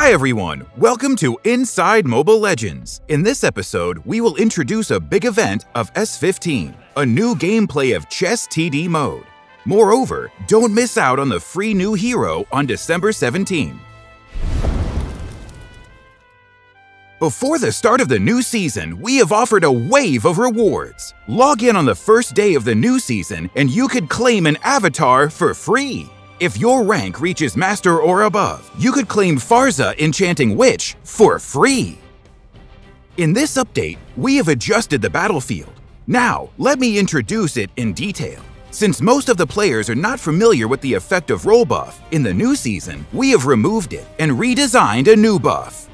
Hi everyone, welcome to Inside Mobile Legends. In this episode, we will introduce a big event of S15, a new gameplay of Chess TD mode. Moreover, don't miss out on the free new hero on December 17. Before the start of the new season, we have offered a wave of rewards. Log in on the first day of the new season and you could claim an avatar for free. If your rank reaches Master or above, you could claim Farza Enchanting Witch for free. In this update, we have adjusted the battlefield. Now, let me introduce it in detail. Since most of the players are not familiar with the effect of roll buff, in the new season, we have removed it and redesigned a new buff.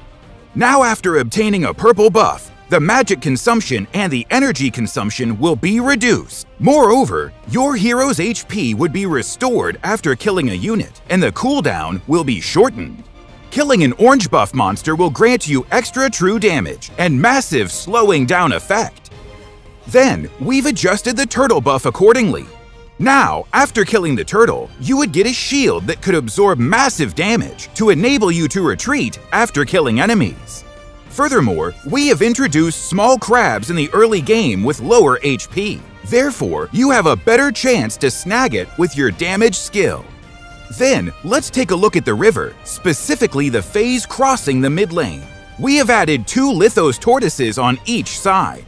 Now after obtaining a purple buff, the magic consumption and the energy consumption will be reduced. Moreover, your hero's HP would be restored after killing a unit, and the cooldown will be shortened. Killing an orange buff monster will grant you extra true damage and massive slowing down effect. Then, we've adjusted the turtle buff accordingly. Now, after killing the turtle, you would get a shield that could absorb massive damage to enable you to retreat after killing enemies. Furthermore, we have introduced small crabs in the early game with lower HP. Therefore, you have a better chance to snag it with your damage skill. Then, let's take a look at the river, specifically the phase crossing the mid lane. We have added two Lithos tortoises on each side.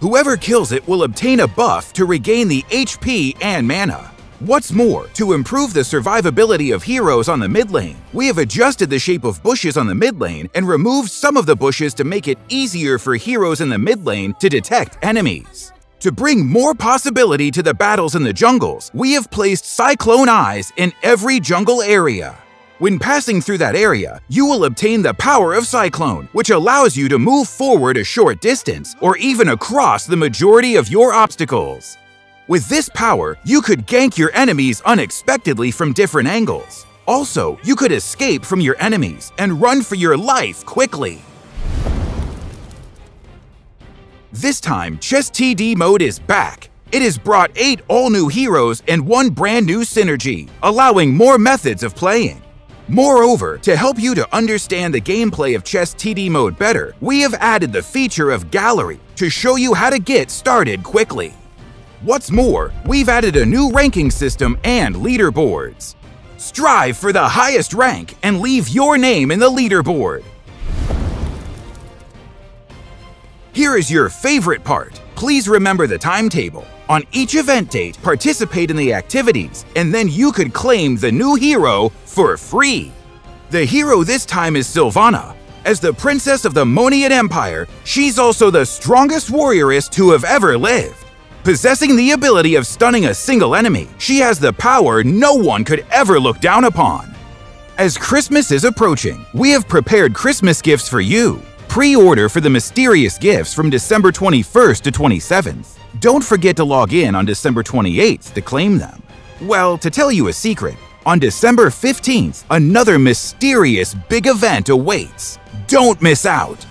Whoever kills it will obtain a buff to regain the HP and mana. What's more, to improve the survivability of heroes on the mid lane, we have adjusted the shape of bushes on the mid lane and removed some of the bushes to make it easier for heroes in the mid lane to detect enemies. To bring more possibility to the battles in the jungles, we have placed Cyclone Eyes in every jungle area. When passing through that area, you will obtain the power of Cyclone, which allows you to move forward a short distance or even across the majority of your obstacles. With this power, you could gank your enemies unexpectedly from different angles. Also, you could escape from your enemies and run for your life quickly. This time, Chess TD mode is back. It has brought 8 all-new heroes and one brand new synergy, allowing more methods of playing. Moreover, to help you to understand the gameplay of Chess TD mode better, we have added the feature of Gallery to show you how to get started quickly. What's more, we've added a new ranking system and leaderboards. Strive for the highest rank and leave your name in the leaderboard. Here is your favorite part. Please remember the timetable. On each event date, participate in the activities, and then you could claim the new hero for free. The hero this time is Silvanna. As the princess of the Moniyan Empire, she's also the strongest warrioress to have ever lived. Possessing the ability of stunning a single enemy, she has the power no one could ever look down upon. As Christmas is approaching, we have prepared Christmas gifts for you. Pre-order for the mysterious gifts from December 21st to 27th. Don't forget to log in on December 28th to claim them. Well, to tell you a secret, on December 15th, another mysterious big event awaits. Don't miss out!